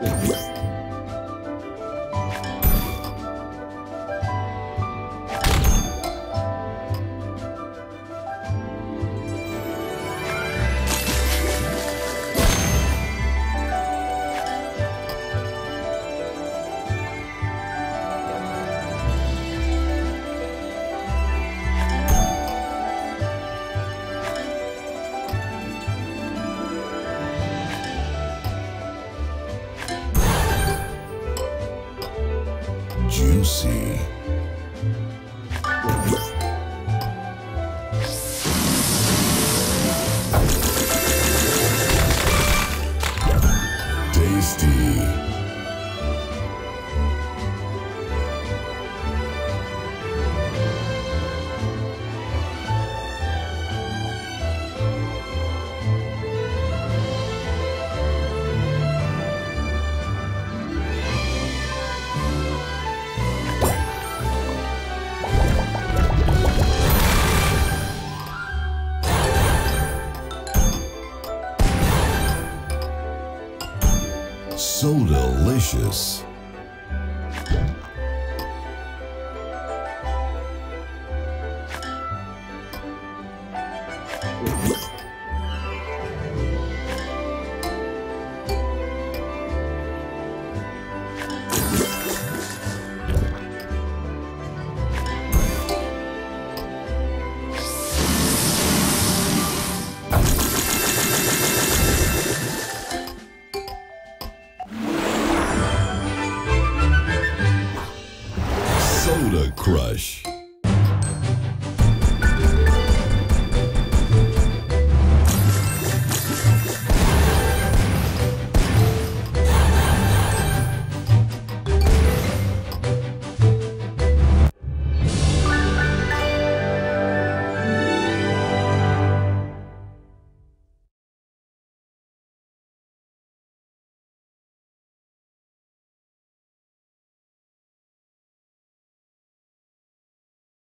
Yeah. Juicy. So delicious. Soda Crush.